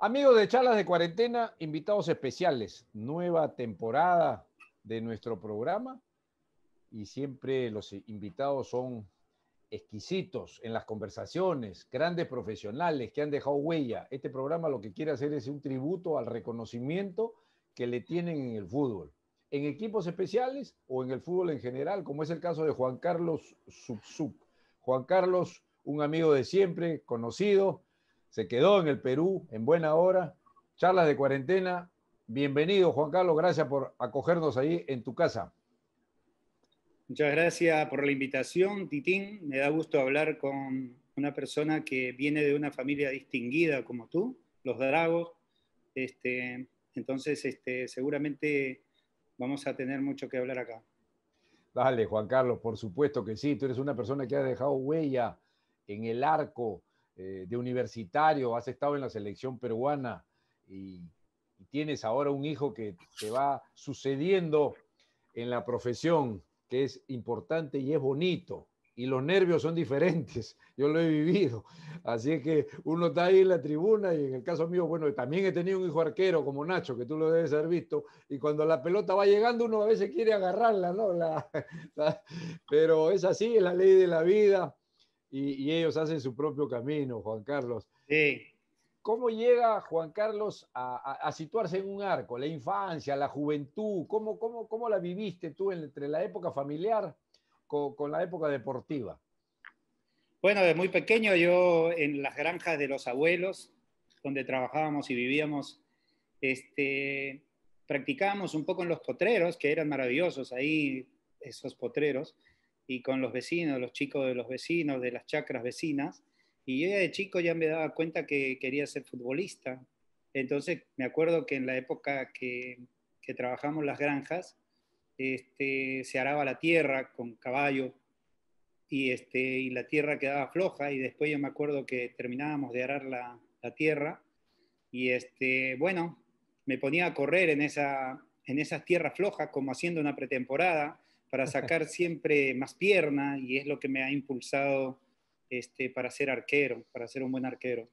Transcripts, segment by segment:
Amigos de Charlas de Cuarentena, invitados especiales, nueva temporada de nuestro programa y siempre los invitados son exquisitos en las conversaciones, grandes profesionales que han dejado huella. Este programa lo que quiere hacer es un tributo al reconocimiento que le tienen en el fútbol, en equipos especiales o en el fútbol en general, como es el caso de Juan Carlos Subsub. Juan Carlos, un amigo de siempre, conocido, se quedó en el Perú en buena hora. Charlas de cuarentena. Bienvenido, Juan Carlos. Gracias por acogernos ahí en tu casa. Muchas gracias por la invitación, Titín. Me da gusto hablar con una persona que viene de una familia distinguida como tú, los Dragos. Este, entonces, este, seguramente vamos a tener mucho que hablar acá. Dale, Juan Carlos, por supuesto que sí. Tú eres una persona que ha dejado huella en el arco eh, de universitario, has estado en la selección peruana y, tienes ahora un hijo que te va sucediendo en la profesión, que es importante y es bonito. Y los nervios son diferentes, yo lo he vivido. Así que uno está ahí en la tribuna y en el caso mío, bueno, también he tenido un hijo arquero como Nacho, que tú lo debes haber visto, y cuando la pelota va llegando uno a veces quiere agarrarla, ¿no? pero es así, es la ley de la vida y, ellos hacen su propio camino, Juan Carlos. Sí. ¿Cómo llega Juan Carlos a, situarse en un arco? La infancia, la juventud, ¿cómo, cómo, cómo la viviste tú entre la época familiar con, la época deportiva? Bueno, de muy pequeño yo en las granjas de los abuelos, donde trabajábamos y vivíamos, este, practicábamos un poco en los potreros, que eran maravillosos ahí, esos potreros y con los vecinos, los chicos de los vecinos, de las chacras vecinas. Y yo ya de chico ya me daba cuenta que quería ser futbolista. Entonces me acuerdo que en la época que, que trabajamos las granjas, este, se araba la tierra con caballo y, este, y la tierra quedaba floja y después yo me acuerdo que terminábamos de arar la, la tierra y este, bueno, me ponía a correr en, esa, en esas tierras flojas como haciendo una pretemporada para sacar siempre más pierna y es lo que me ha impulsado este, para ser arquero, para ser un buen arquero.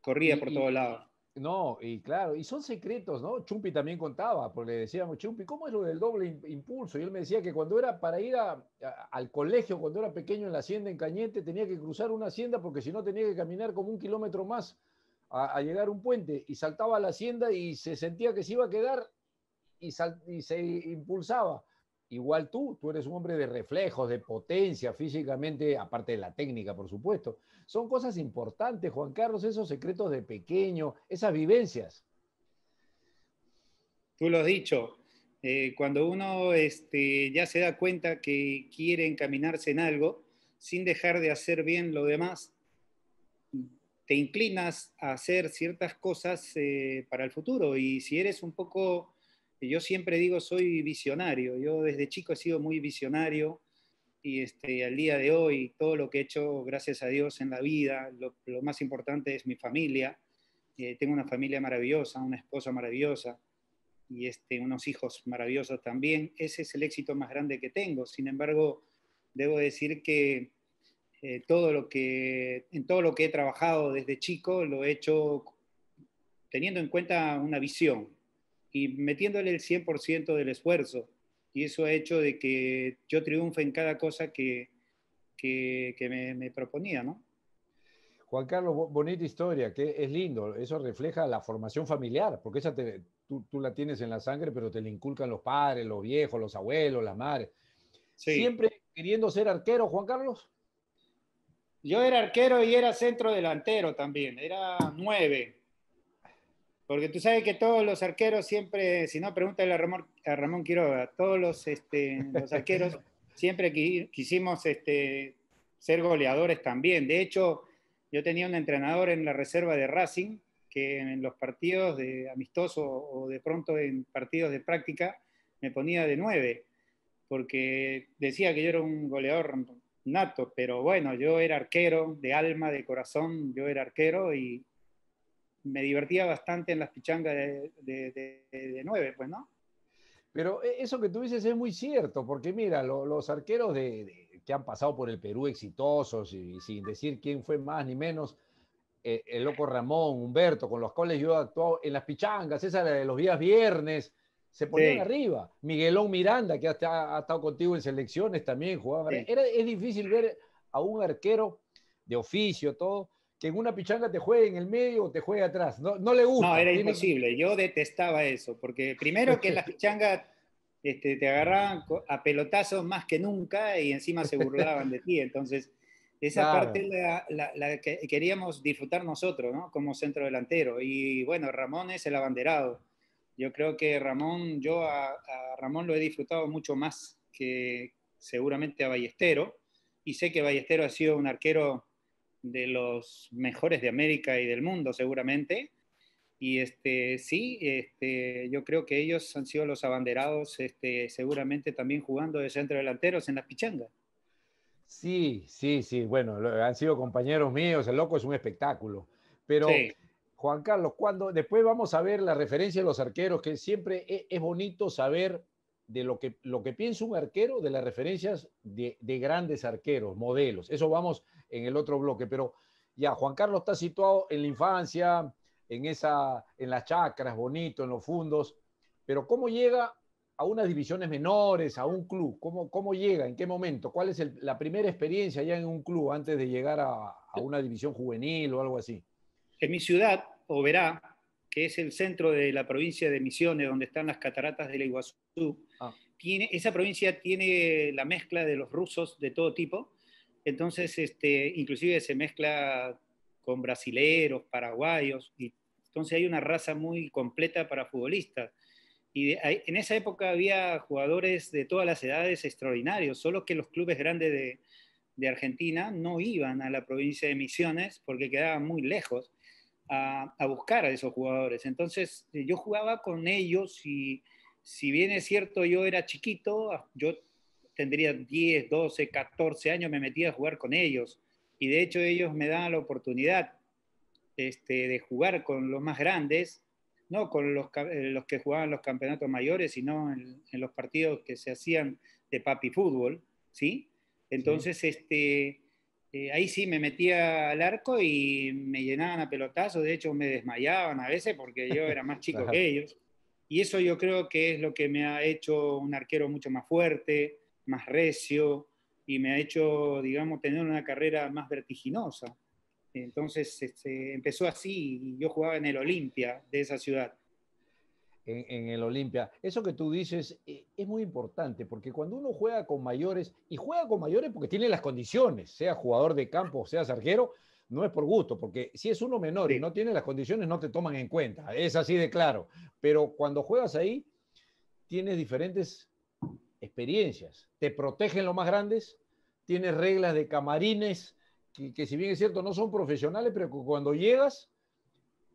Corría por todos lados. No, y claro, y son secretos, ¿no? Chumpi también contaba, porque le decíamos, Chumpi, ¿cómo es lo del doble impulso? Y él me decía que cuando era para ir al colegio, cuando era pequeño en la hacienda en Cañete, tenía que cruzar una hacienda porque si no tenía que caminar como un kilómetro más a, llegar a un puente y saltaba a la hacienda y se sentía que se iba a quedar y, y se impulsaba igual tú, tú eres un hombre de reflejos, de potencia físicamente, aparte de la técnica, por supuesto. Son cosas importantes, Juan Carlos, esos secretos de pequeño, esas vivencias. Tú lo has dicho, eh, cuando uno este, ya se da cuenta que quiere encaminarse en algo, sin dejar de hacer bien lo demás, te inclinas a hacer ciertas cosas eh, para el futuro. Y si eres un poco yo siempre digo, soy visionario. Yo desde chico he sido muy visionario y este, al día de hoy todo lo que he hecho, gracias a Dios, en la vida, lo, más importante es mi familia. Eh, tengo una familia maravillosa, una esposa maravillosa y este, unos hijos maravillosos también. Ese es el éxito más grande que tengo. Sin embargo, debo decir que eh, todo lo que, en todo lo que he trabajado desde chico lo he hecho teniendo en cuenta una visión, y metiéndole el 100% del esfuerzo. Y eso ha hecho de que yo triunfe en cada cosa que, que, me, proponía, ¿no? Juan Carlos, bonita historia, que es lindo, eso refleja la formación familiar, porque esa tú, tú, la tienes en la sangre, pero te la inculcan los padres, los viejos, los abuelos, las madres. ¿Siempre queriendo ser arquero, Juan Carlos? Yo era arquero y era centro delantero también, era nueve. Porque tú sabes que todos los arqueros siempre, si no, pregúntale a Ramón, a Ramón Quiroga, todos los, este, los arqueros siempre quisimos este, ser goleadores también. De hecho, yo tenía un entrenador en la reserva de Racing que en los partidos de amistoso o de pronto en partidos de práctica me ponía de nueve, porque decía que yo era un goleador nato, pero bueno, yo era arquero de alma, de corazón, yo era arquero y, me divertía bastante en las pichangas de, nueve, pues, ¿no? Pero e, eso que tú dices es muy cierto, porque mira, los arqueros de, que han pasado por el Perú exitosos y sin decir quién fue más ni menos, eh, el loco Ramón, Humberto, con los cuales yo he actuado en las pichangas, esa de los días viernes, se ponían arriba. Miguelón Miranda, que ha, ha, estado contigo en selecciones también, jugaba. Era, es difícil ver a un arquero de oficio, todo, que en una pichanga te juegue en el medio o te juegue atrás. No, no le gusta. No, era imposible. Yo detestaba eso, porque primero que en las pichangas este, te agarraban a pelotazos más que nunca y encima se burlaban de ti. Entonces, esa parte la, la, que queríamos disfrutar nosotros, ¿no? Como centro delantero. Y bueno, Ramón es el abanderado. Yo creo que Ramón, yo a, a Ramón lo he disfrutado mucho más que seguramente a Ballestero. Y sé que Ballestero ha sido un arquero de los mejores de América y del mundo, seguramente. Y este, sí, este, yo creo que ellos han sido los abanderados, este, seguramente también jugando de centro delanteros en las pichangas. Sí, sí, sí. Bueno, han sido compañeros míos. El loco es un espectáculo. Pero, Juan Carlos, cuando después vamos a ver la referencia de los arqueros, que siempre e, es, bonito saber de lo que, lo que piensa un arquero, de las referencias de, de grandes arqueros, modelos. Eso vamos en el otro bloque. Pero ya, Juan Carlos está situado en la infancia, en, esa, en las chacras, bonito, en los fundos, pero ¿cómo llega a unas divisiones menores, a un club? ¿Cómo, cómo llega? ¿En qué momento? ¿Cuál es la primera experiencia ya en un club antes de llegar a, una división juvenil o algo así? En mi ciudad, Oberá, que es el centro de la provincia de Misiones, donde están las cataratas del Iguazú, ah. tiene, esa provincia tiene la mezcla de los rusos de todo tipo, entonces este, inclusive se mezcla con brasileros, paraguayos, y entonces hay una raza muy completa para futbolistas. Y en esa época había jugadores de todas las edades extraordinarios, solo que los clubes grandes de, de Argentina no iban a la provincia de Misiones porque quedaban muy lejos a, a, buscar a esos jugadores. Entonces yo jugaba con ellos y si bien es cierto yo era chiquito, yo tendría 10, 12, 14 años, me metía a jugar con ellos y de hecho ellos me dan la oportunidad este, de jugar con los más grandes, no con los, eh, los que jugaban los campeonatos mayores, sino en, los partidos que se hacían de papi fútbol, ¿sí? Entonces, Este, eh, ahí sí me metía al arco y me llenaban a pelotazos, de hecho me desmayaban a veces porque yo era más chico que ellos. Y eso yo creo que es lo que me ha hecho un arquero mucho más fuerte, más recio, y me ha hecho, digamos, tener una carrera más vertiginosa. Entonces este, empezó así y yo jugaba en el Olimpia de esa ciudad. En, el Olimpia. Eso que tú dices eh, es muy importante porque cuando uno juega con mayores, y juega con mayores porque tiene las condiciones, sea jugador de campo, sea arquero, no es por gusto, porque si es uno menor y no tiene las condiciones, no te toman en cuenta. Es así de claro. Pero cuando juegas ahí, tienes diferentes experiencias. Te protegen los más grandes, tienes reglas de camarines, que, si bien es cierto no son profesionales, pero cuando llegas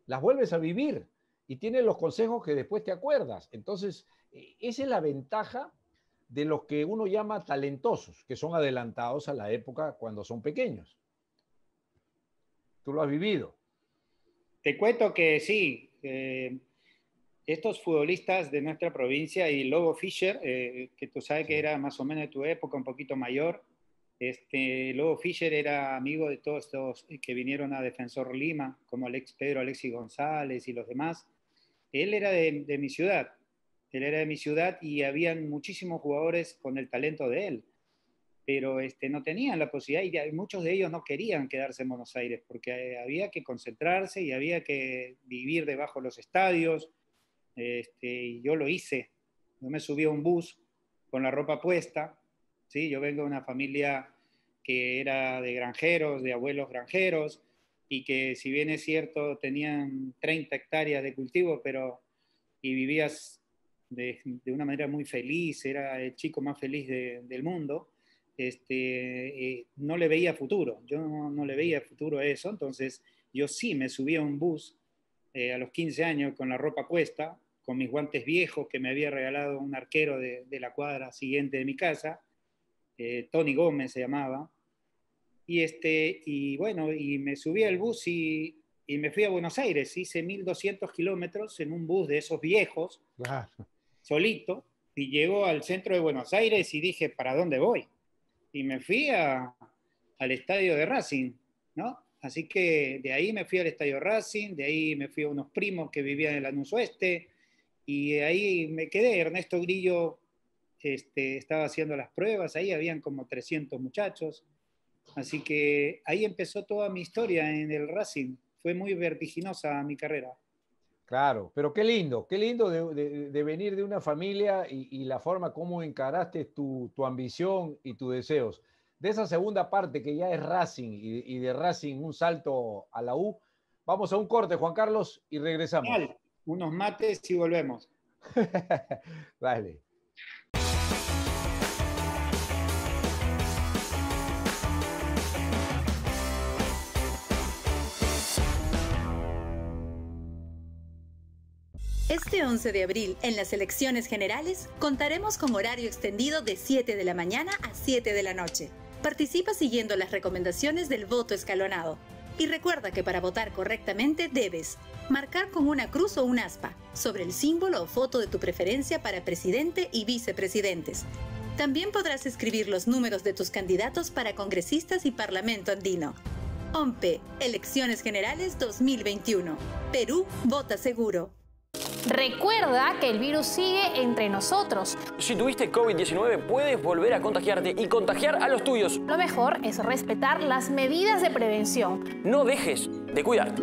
las vuelves a vivir y tienes los consejos que después te acuerdas. Entonces, e, esa es la ventaja de los que uno llama talentosos, que son adelantados a la época cuando son pequeños. Tú lo has vivido. Te cuento que sí, estos futbolistas de nuestra provincia y Lobo Fischer, eh, que tú sabes que era más o menos de tu época, un poquito mayor, este, Lobo Fischer era amigo de todos estos que vinieron a Defensor Lima, como Alex Pedro, Alexis González y los demás. Él era de, mi ciudad, él era de mi ciudad y habían muchísimos jugadores con el talento de él, pero este, no tenían la posibilidad y muchos de ellos no querían quedarse en Buenos Aires porque había que concentrarse y había que vivir debajo de los estadios este, yo lo hice. Yo me subí a un bus con la ropa puesta. ¿sí? Yo vengo de una familia que era de granjeros, de abuelos granjeros, y que si bien es cierto tenían 30 hectáreas de cultivo, pero y vivías de, de una manera muy feliz, era el chico más feliz del mundo, este, eh, no le veía futuro, yo no, le veía futuro a eso, entonces yo sí me subí a un bus eh, a los 15 años con la ropa puesta, con mis guantes viejos que me había regalado un arquero de, la cuadra siguiente de mi casa, eh, Tony Gómez se llamaba, y, este, y bueno, y me subí al bus y, y me fui a Buenos Aires, hice 1200 kilómetros en un bus de esos viejos, solito, y llego al centro de Buenos Aires y dije, ¿para dónde voy? Y me fui a, al estadio de Racing, ¿no? Así que de ahí me fui al Estadio Racing, de ahí me fui a unos primos que vivían en el Lanús Oeste, y ahí me quedé. Ernesto Grillo este, estaba haciendo las pruebas, ahí habían como 300 muchachos. Así que ahí empezó toda mi historia en el Racing. Fue muy vertiginosa mi carrera. Claro, pero qué lindo, qué lindo de, venir de una familia y, la forma como encaraste tu, ambición y tus deseos. De esa segunda parte que ya es Racing y, de Racing un salto a la U, vamos a un corte, Juan Carlos, y regresamos. Unos mates y volvemos. Dale. Este 11 de abril, en las elecciones generales, contaremos con horario extendido de 7 de la mañana a 7 de la noche. Participa siguiendo las recomendaciones del voto escalonado. Y recuerda que para votar correctamente debes marcar con una cruz o un aspa sobre el símbolo o foto de tu preferencia para presidente y vicepresidentes. También podrás escribir los números de tus candidatos para congresistas y parlamento andino. OMPE, Elecciones Generales 2021. Perú, vota seguro. Recuerda que el virus sigue entre nosotros. Si tuviste COVID-19 puedes volver a contagiarte y contagiar a los tuyos. Lo mejor es respetar las medidas de prevención. No dejes de cuidarte.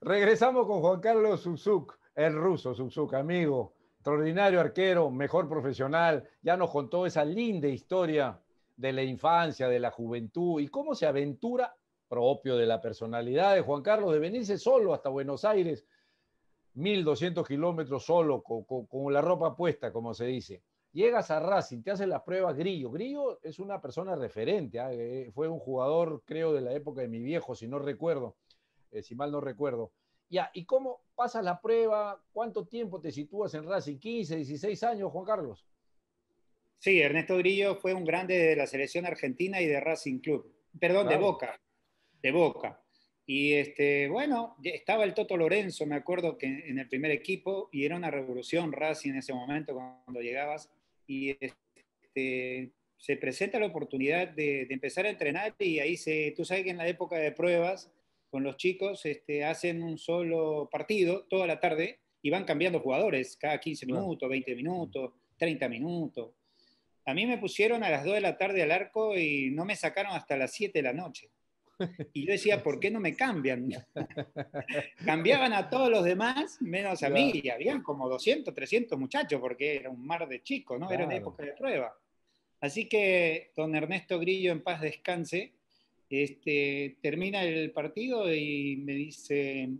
Regresamos con Juan Carlos Zuzuk, el ruso Zuzuk, amigo extraordinario arquero, mejor profesional, ya nos contó esa linda historia de la infancia, de la juventud y cómo se aventura propio de la personalidad de Juan Carlos de venirse solo hasta Buenos Aires, 1200 kilómetros solo, con, la ropa puesta, como se dice. Llegas a Racing, te hacen las pruebas Grillo. Grillo es una persona referente, ¿ah? eh, fue un jugador, creo, de la época de mi viejo, si no recuerdo, eh, si mal no recuerdo. Ya, ¿y cómo pasas la prueba? ¿Cuánto tiempo te sitúas en Racing? ¿15, 16 años, Juan Carlos? Sí, Ernesto Grillo fue un grande de la selección argentina y de Racing Club. Perdón, de Boca. De Boca. Y este, bueno, estaba el Toto Lorenzo, me acuerdo que en el primer equipo, y era una revolución Racing en ese momento cuando llegabas. Y este, se presenta la oportunidad de, de, empezar a entrenar y ahí se, tú sabes que en la época de pruebas con los chicos, este, hacen un solo partido toda la tarde y van cambiando jugadores cada 15 minutos, 20 minutos, 30 minutos. A mí me pusieron a las 2 de la tarde al arco y no me sacaron hasta las 7 de la noche. Y yo decía, ¿por qué no me cambian? Cambiaban a todos los demás, menos a mí, y habían como 200, 300 muchachos, porque era un mar de chicos, ¿no? Era una época de prueba. Así que don Ernesto Grillo, en paz descanse, este, termina el partido y me dice,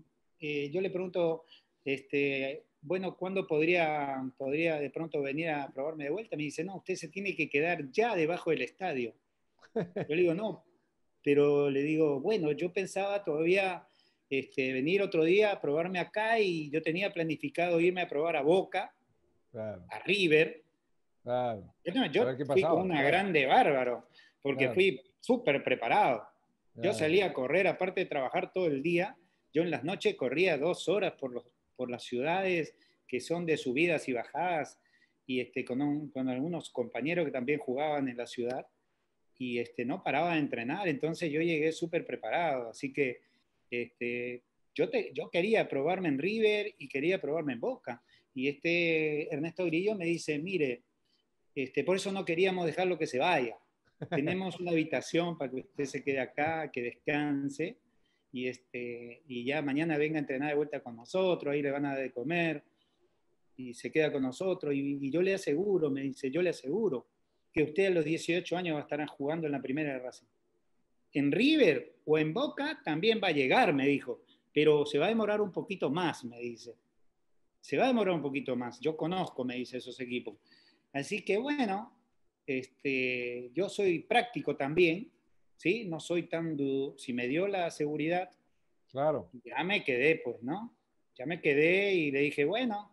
eh, yo le pregunto, este, bueno, ¿cuándo podría, podría de pronto venir a probarme de vuelta? Me dice, no, usted se tiene que quedar ya debajo del estadio. Yo le digo, no, pero le digo, bueno, yo pensaba todavía este, venir otro día a probarme acá y yo tenía planificado irme a probar a Boca, a River. Yo, fui con una grande bárbaro, porque fui súper preparado. Yo salía a correr, aparte de trabajar todo el día, yo en las noches corría dos horas por, los, por las ciudades que son de subidas y bajadas, y este, con, con algunos compañeros que también jugaban en la ciudad, y este, no paraba de entrenar, entonces yo llegué súper preparado, así que este, yo, te, yo quería probarme en River y quería probarme en Boca, y este Ernesto Grillo me dice, mire, este, por eso no queríamos dejarlo que se vaya, tenemos una habitación para que usted se quede acá, que descanse y, este, y ya mañana venga a entrenar de vuelta con nosotros, ahí le van a dar de comer y se queda con nosotros. Y, yo le aseguro, me dice, yo le aseguro que usted a los 18 años va a estar jugando en la primera de Racing. En River o en Boca también va a llegar, me dijo, pero se va a demorar un poquito más, me dice. Se va a demorar un poquito más. Yo conozco, me dice, esos equipos. Así que bueno, este, yo soy práctico también, ¿sí? No soy tan dudo. Si me dio la seguridad, claro. ya me quedé, pues, ¿no? Ya me quedé y le dije, bueno,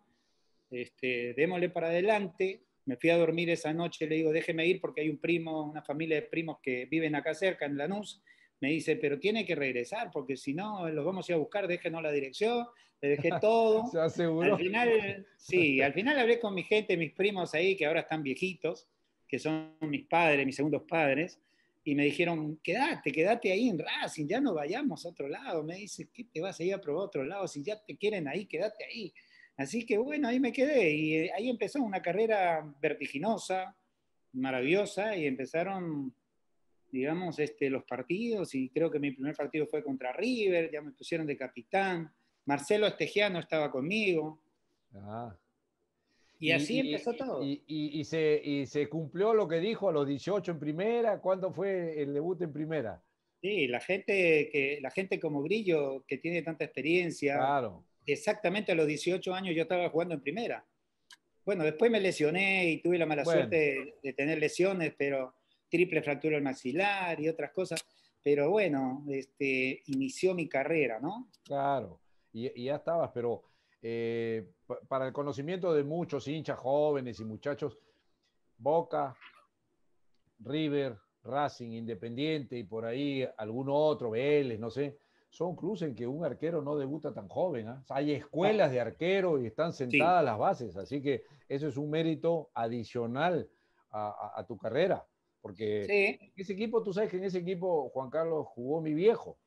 este, démosle para adelante. Me fui a dormir esa noche, le digo, déjeme ir porque hay un primo, una familia de primos que viven acá cerca, en Lanús. me dice, pero tiene que regresar, porque si no, los vamos a ir a buscar, déjenos la dirección, le dejé todo. ¿Se aseguró? Al final, sí, al final hablé con mi gente, mis primos ahí, que ahora están viejitos, que son mis padres, mis segundos padres, y me dijeron, quédate, quédate ahí en Racing, ya no vayamos a otro lado. Me dice, ¿qué te vas a ir a probar a otro lado? Si ya te quieren ahí, quédate ahí. Así que bueno, ahí me quedé y eh, ahí empezó una carrera vertiginosa, maravillosa, y empezaron digamos, este, los partidos y creo que mi primer partido fue contra River, ya me pusieron de capitán. Marcelo Estegiano estaba conmigo. Ah. Y así empezó todo. Y, se, y se cumplió lo que dijo a los 18 en primera. ¿Cuándo fue el debut en primera? Sí, la gente, que, la gente como Grillo, que tiene tanta experiencia. Claro. Exactamente a los 18 años yo estaba jugando en primera. Bueno, después me lesioné y tuve la mala suerte de, tener lesiones, pero triple fractura del maxilar y otras cosas. Pero bueno, este, inició mi carrera, ¿no? Claro, y, ya estabas, pero eh, para el conocimiento de muchos hinchas jóvenes y muchachos, Boca, River, Racing, Independiente y por ahí algún otro, Vélez, no sé, son clubes en que un arquero no debuta tan joven. ¿ah? hay escuelas de arquero y están sentadas las bases, así que eso es un mérito adicional a tu carrera. Porque en ese equipo, tú sabes que en ese equipo Juan Carlos jugó mi viejo.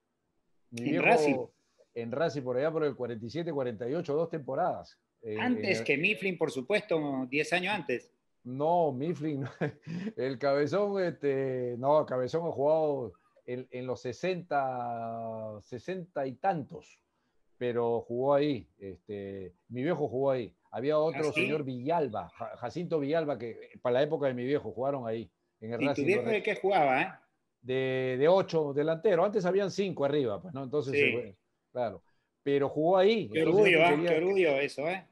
Mi viejo en Racing. En por allá por el 47, 48, dos temporadas. Eh, antes que Mifflin, por supuesto, 10 años antes. No, Mifflin, el Cabezón, este, no, Cabezón ha jugado en, los 60, 60 y tantos, pero jugó ahí. Este, mi viejo jugó ahí. Había otro ¿Ah, señor Villalba, Jacinto Villalba, que para la época de mi viejo jugaron ahí. ¿Y tu viejo de qué jugaba, eh? De, de ocho delantero. Antes habían cinco arriba, pues, ¿no? Entonces, eh, claro. Pero jugó ahí. Qué orgullo, ¿eh? qué orgullo eso, ¿eh?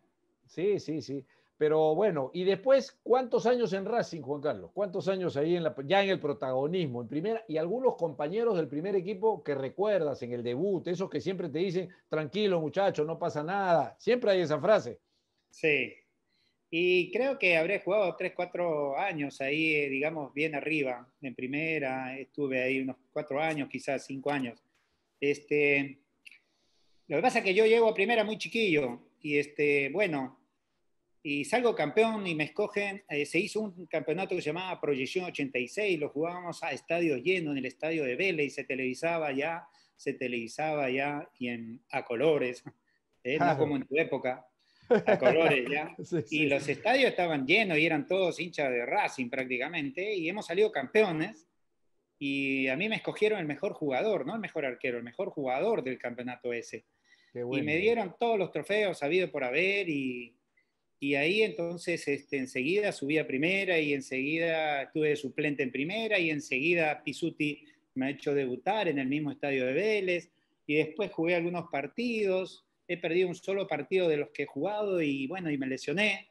Sí, sí, sí. Pero bueno, y después, ¿cuántos años en Racing, Juan Carlos? ¿Cuántos años ahí en la, ya en el protagonismo, en primera? Y algunos compañeros del primer equipo que recuerdas en el debut, esos que siempre te dicen, tranquilo muchacho, no pasa nada. Siempre hay esa frase. Sí, y creo que habré jugado 3, 4 años ahí, eh, digamos, bien arriba, en primera, estuve ahí unos 4 años, quizás 5 años. Este, lo que pasa es que yo llego a primera muy chiquillo y este, bueno, y salgo campeón y me escogen, eh, se hizo un campeonato que se llamaba Proyección 86, lo jugábamos a estadio lleno, en el estadio de Vélez y se televisaba ya, se televisaba ya y en, a colores, ¿eh? no como en tu época a colores ya. y los estadios estaban llenos y eran todos hinchas de Racing prácticamente. Y hemos salido campeones. Y a mí me escogieron el mejor jugador, no el mejor arquero, el mejor jugador del campeonato ese. Y me dieron todos los trofeos habido por haber. Y, y ahí entonces este, enseguida subí a primera y enseguida estuve de suplente en primera y enseguida Pisuti me ha hecho debutar en el mismo estadio de Vélez. Y después jugué algunos partidos he perdido un solo partido de los que he jugado y bueno, y me lesioné.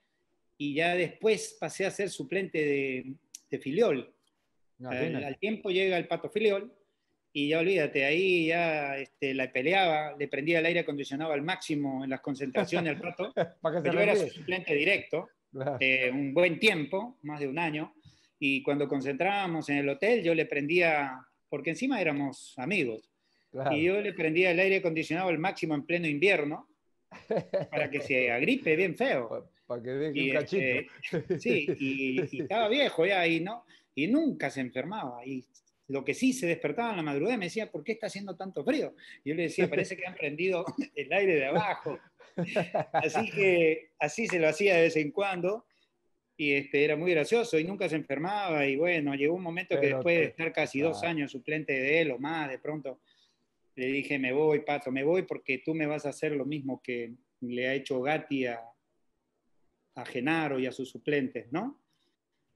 Y ya después pasé a ser suplente de, Filiol. al, tiempo llega el Pato Filiol y ya olvídate, ahí ya este, la peleaba, le prendía el aire acondicionado al máximo en las concentraciones al Pato. yo era su suplente directo, eh, un buen tiempo, más de un año. Y cuando concentrábamos en el hotel, yo le prendía, porque encima éramos amigos, y yo le prendía el aire acondicionado al máximo en pleno invierno para que se agripe bien feo. Para que deje un cachito. Este, sí, y, estaba viejo ya y, no, y nunca se enfermaba. Y lo que sí se despertaba en la madrugada me decía, ¿por qué está haciendo tanto frío? Y yo le decía, parece que han prendido el aire de abajo. Así que así se lo hacía de vez en cuando y este, era muy gracioso y nunca se enfermaba y bueno, llegó un momento que después de estar casi dos años suplente de él o más, de pronto le dije, me voy, Pato, me voy porque tú me vas a hacer lo mismo que le ha hecho Gatti a, Genaro y a sus suplentes, ¿no?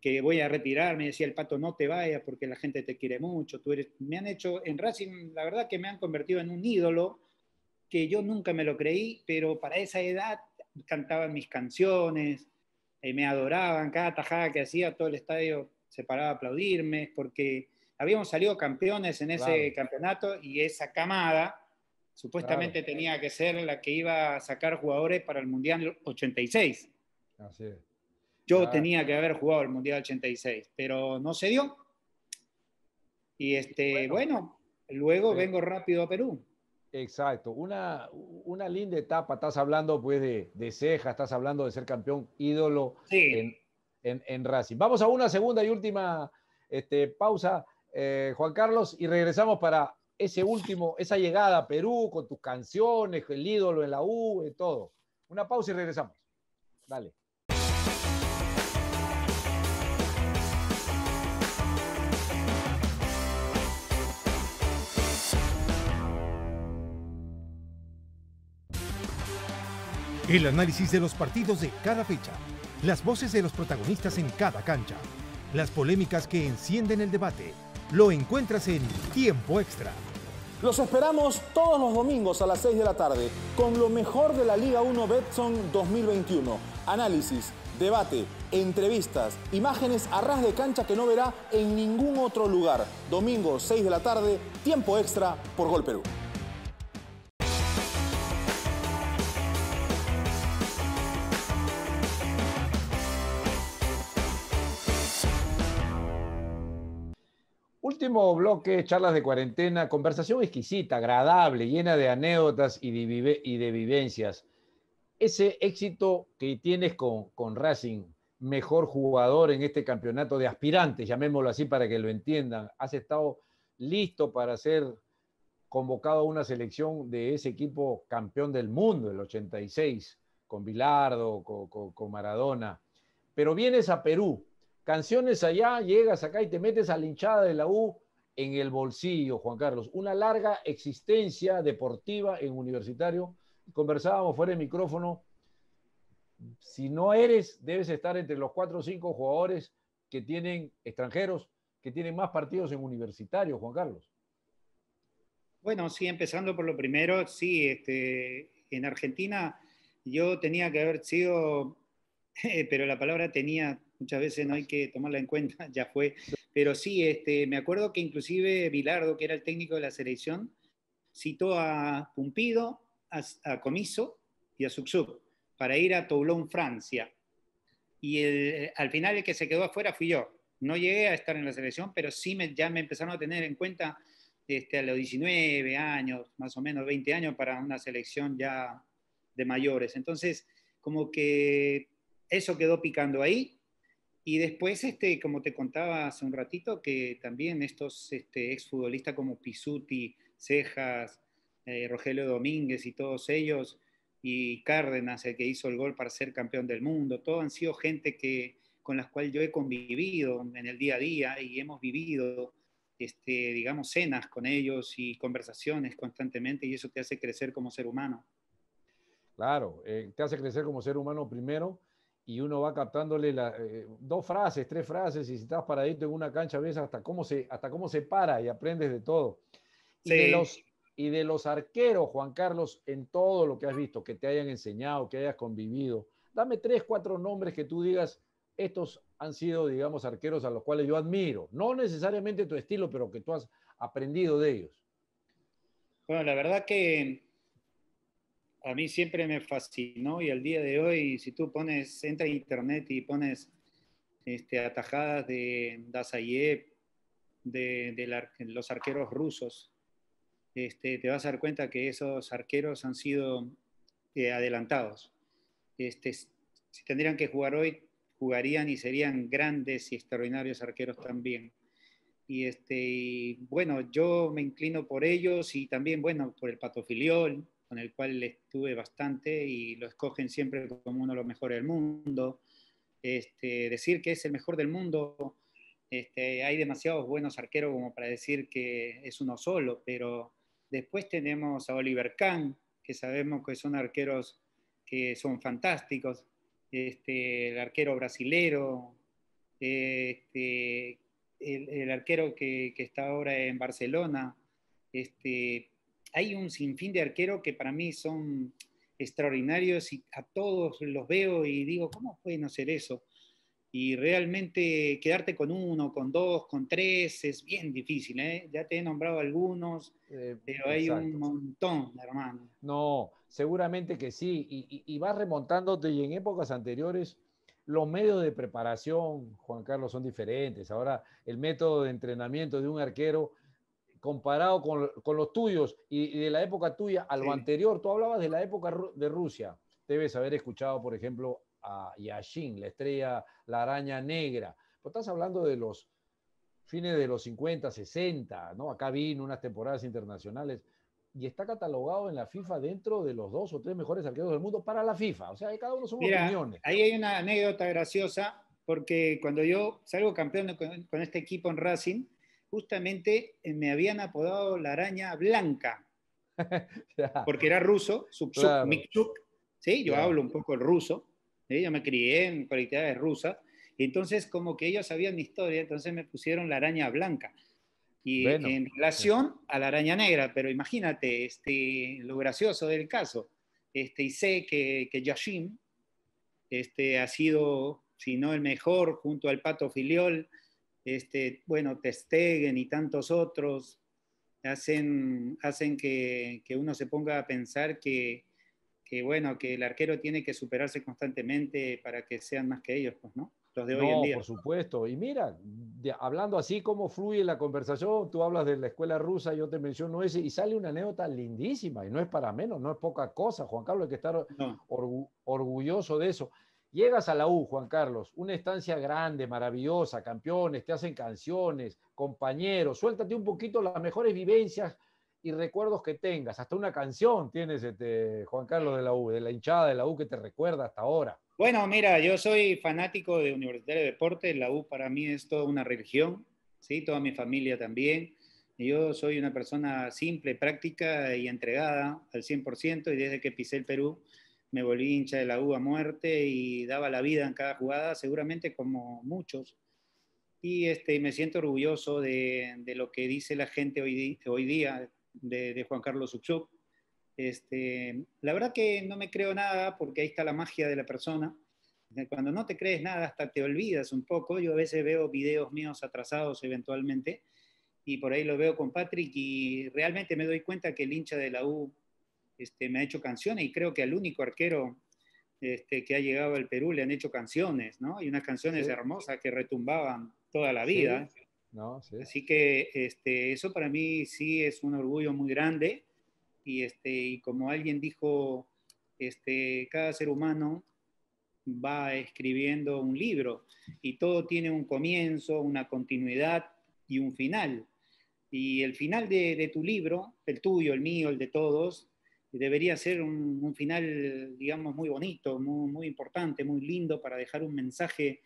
Que voy a retirarme, decía el Pato, no te vayas porque la gente te quiere mucho, tú eres... Me han hecho, en Racing, la verdad que me han convertido en un ídolo que yo nunca me lo creí, pero para esa edad cantaban mis canciones, y eh, me adoraban, cada tajada que hacía todo el estadio se paraba a aplaudirme, porque habíamos salido campeones en ese campeonato y esa camada supuestamente tenía que ser la que iba a sacar jugadores para el Mundial 86. Así es. Yo tenía que haber jugado el Mundial 86, pero no se dio. Y este, bueno. Luego vengo rápido a Perú. Exacto, una, una linda etapa. Estás hablando pues de, de ceja, estás hablando de ser campeón ídolo en, en, Racing. Vamos a una segunda y última este, pausa, eh, Juan Carlos, y regresamos para ese último, esa llegada a Perú con tus canciones, el ídolo en la U, y todo. Una pausa y regresamos. Dale. El análisis de los partidos de cada fecha. Las voces de los protagonistas en cada cancha. Las polémicas que encienden el debate. Lo encuentras en Tiempo Extra. Los esperamos todos los domingos a las 6 de la tarde con lo mejor de la Liga 1 Betson 2021. Análisis, debate, entrevistas, imágenes a ras de cancha que no verá en ningún otro lugar. Domingo 6 de la tarde, tiempo extra por Gol Perú. Último bloque, charlas de cuarentena, conversación exquisita, agradable, llena de anécdotas y de, vivencias. Ese éxito que tienes con, con Racing, mejor jugador en este campeonato de aspirantes, llamémoslo así para que lo entiendan, has estado listo para ser convocado a una selección de ese equipo campeón del mundo, el 86, con Bilardo, con Maradona. Pero vienes a Perú, Canciones allá, llegas acá y te metes a la hinchada de la U en el bolsillo, Juan Carlos. Una larga existencia deportiva en universitario. Conversábamos fuera de micrófono. Si no eres, debes estar entre los cuatro o cinco jugadores que tienen extranjeros, que tienen más partidos en universitario, Juan Carlos. Bueno, sí, empezando por lo primero, sí, este, en Argentina yo tenía que haber sido, pero la palabra tenía muchas veces no hay que tomarla en cuenta, ya fue. Pero sí, este, me acuerdo que inclusive Bilardo, que era el técnico de la selección, citó a Pumpido, a, Comiso y a Suxub para ir a Toulon, Francia. Y al final el que se quedó afuera fui yo. No llegué a estar en la selección, pero sí me, ya me empezaron a tener en cuenta este, a los 19 años, más o menos 20 años, para una selección ya de mayores. Entonces, como que eso quedó picando ahí y después, este, como te contaba hace un ratito, que también estos este, exfutbolistas como Pisuti, Cejas, eh, Rogelio Domínguez y todos ellos, y Cárdenas, el que hizo el gol para ser campeón del mundo, todos han sido gente que, con las cuales yo he convivido en el día a día y hemos vivido, este, digamos, cenas con ellos y conversaciones constantemente, y eso te hace crecer como ser humano. Claro, eh, te hace crecer como ser humano primero y uno va captándole la, eh, dos frases, tres frases, y si estás paradito en una cancha, ves hasta cómo se, hasta cómo se para y aprendes de todo. Y, de los, y de los arqueros, Juan Carlos, en todo lo que has visto, que te hayan enseñado, que hayas convivido, dame tres, cuatro nombres que tú digas, estos han sido, digamos, arqueros a los cuales yo admiro. No necesariamente tu estilo, pero que tú has aprendido de ellos. Bueno, la verdad que a mí siempre me fascinó y al día de hoy, si tú pones, entra a internet y pones este, atajadas de Dazayev, de, los arqueros rusos, este, te vas a dar cuenta que esos arqueros han sido eh, adelantados. Este, si tendrían que jugar hoy, jugarían y serían grandes y extraordinarios arqueros también. Y, este, y bueno, yo me inclino por ellos y también, bueno, por el patofiliol, con el cual estuve bastante y lo escogen siempre como uno de los mejores del mundo. Este, decir que es el mejor del mundo, este, hay demasiados buenos arqueros como para decir que es uno solo, pero después tenemos a Oliver Kahn, que sabemos que son arqueros que son fantásticos, este, el arquero brasilero, este, el, arquero que, que, está ahora en Barcelona, este, hay un sinfín de arqueros que para mí son extraordinarios y a todos los veo y digo, ¿cómo pueden hacer eso? Y realmente quedarte con uno, con dos, con tres es bien difícil. ¿eh? Ya te he nombrado algunos, eh, pero hay un montón, hermano. No, seguramente que sí. Y, y, vas remontándote y en épocas anteriores los medios de preparación, Juan Carlos, son diferentes. Ahora el método de entrenamiento de un arquero comparado con, con los tuyos y, y de la época tuya a lo Sí. anterior, tú hablabas de la época de Rusia. Debes haber escuchado, por ejemplo, a Yashin, la estrella, la araña negra. Pero estás hablando de los fines de los 50, 60, ¿no? Acá vino unas temporadas internacionales y está catalogado en la FIFA dentro de los dos o tres mejores arqueros del mundo para la FIFA. O sea, cada uno son Mira, opiniones. ahí hay una anécdota graciosa, porque cuando yo salgo campeón con, con este equipo en Racing, justamente eh, me habían apodado la araña blanca, porque era ruso, Subsuk, Claro. Mikchuk, ¿sí? Yo hablo un poco el ruso, ¿sí? yo me crié en colectividades rusas, y entonces como que ellos sabían mi historia, entonces me pusieron la araña blanca. Y Bueno. en relación a la araña negra, pero imagínate este, lo gracioso del caso. Este, y sé que, que Yashim este, ha sido, si no el mejor, junto al Pato Filiol, este, bueno, Testegen y tantos otros, hacen, hacen que, que uno se ponga a pensar que, que, bueno, que el arquero tiene que superarse constantemente para que sean más que ellos, pues, ¿no? Los de hoy en día. por supuesto. Y mira, de- hablando así como fluye la conversación, tú hablas de la escuela rusa, yo te menciono ese, y sale una anécdota lindísima, y no es para menos, no es poca cosa, Juan Carlos, hay que estar No. orgu- orgulloso de eso. Llegas a la U, Juan Carlos, una estancia grande, maravillosa, campeones, te hacen canciones, compañeros, suéltate un poquito las mejores vivencias y recuerdos que tengas. Hasta una canción tienes, este, Juan Carlos de la U, de la hinchada de la U que te recuerda hasta ahora. Bueno, mira, yo soy fanático de Universitario de Deportes, la U para mí es toda una religión, ¿sí? toda mi familia también. Yo soy una persona simple, práctica y entregada al 100% y desde que pisé el Perú me volví hincha de la U a muerte y daba la vida en cada jugada, seguramente como muchos. Y este, me siento orgulloso de, lo que dice la gente hoy, día de, Juan Carlos Subsub. Este, la verdad que no me creo nada porque ahí está la magia de la persona. Cuando no te crees nada, hasta te olvidas un poco. Yo a veces veo videos míos atrasados eventualmente y por ahí lo veo con Patrick y realmente me doy cuenta que el hincha de la U este, me ha hecho canciones y creo que al único arquero este, que ha llegado al Perú le han hecho canciones, ¿no? Y unas canciones Sí. hermosas que retumbaban toda la vida. Sí, ¿no? Sí. Así que este, eso para mí sí es un orgullo muy grande. Y, este, y como alguien dijo, este, cada ser humano va escribiendo un libro y todo tiene un comienzo, una continuidad y un final. Y el final de, de tu libro, el tuyo, el mío, el de todos, debería ser un, un final, digamos, muy bonito, muy, muy importante, muy lindo para dejar un mensaje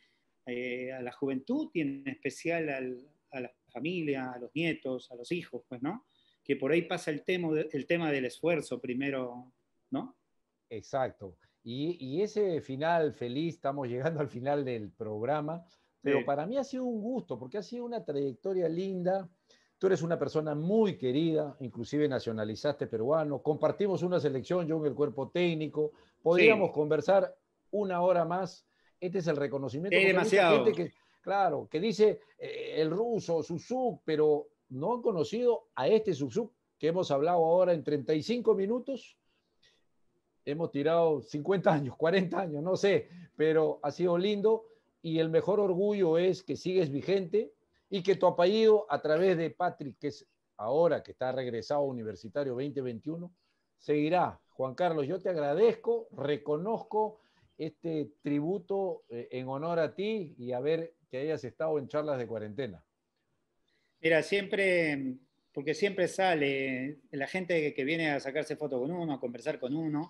eh, a la juventud y en especial al, a la familia, a los nietos, a los hijos, pues, ¿no? Que por ahí pasa el tema, el tema del esfuerzo primero, ¿no? Exacto. Y, y ese final feliz, estamos llegando al final del programa, pero Sí. para mí ha sido un gusto, porque ha sido una trayectoria linda. Tú eres una persona muy querida, inclusive nacionalizaste peruano, compartimos una selección, yo en el cuerpo técnico, podríamos Sí. conversar una hora más. Este es el reconocimiento. Es demasiado. gente que, claro, que dice eh, el ruso, Susuk, pero no han conocido a este Susuk que hemos hablado ahora en 35 minutos hemos tirado 50 años, 40 años, no sé, pero ha sido lindo y el mejor orgullo es que sigues vigente y que tu apellido a través de Patrick, que es ahora que está regresado a Universitario 2021, seguirá. Juan Carlos, yo te agradezco, reconozco este tributo eh, en honor a ti y a ver que hayas estado en charlas de cuarentena. Mira, siempre, porque siempre sale la gente que viene a sacarse fotos con uno, a conversar con uno,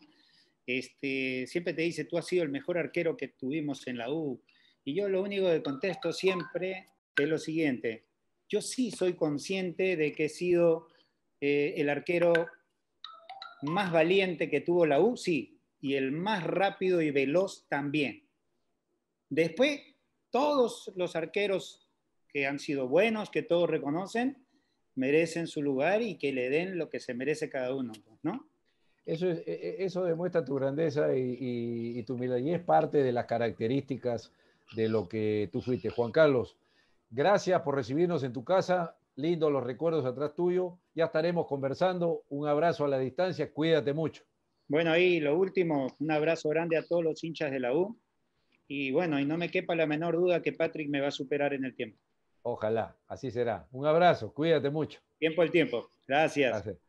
este, siempre te dice, tú has sido el mejor arquero que tuvimos en la U. Y yo lo único que contesto siempre es lo siguiente, yo sí soy consciente de que he sido eh, el arquero más valiente que tuvo la U, sí, y el más rápido y veloz también. Después, todos los arqueros que han sido buenos, que todos reconocen, merecen su lugar y que le den lo que se merece cada uno, ¿no? Eso, es, e, e, eso demuestra tu grandeza y, y, y, tu humildad y es parte de las características de lo que tú fuiste. Juan Carlos, gracias por recibirnos en tu casa. Lindo los recuerdos atrás tuyo. Ya estaremos conversando. Un abrazo a la distancia. Cuídate mucho. Bueno, ahí lo último, un abrazo grande a todos los hinchas de la U. Y bueno, y no me quepa la menor duda que Patrick me va a superar en el tiempo. Ojalá, así será. Un abrazo, cuídate mucho. Tiempo al tiempo. Gracias. Gracias.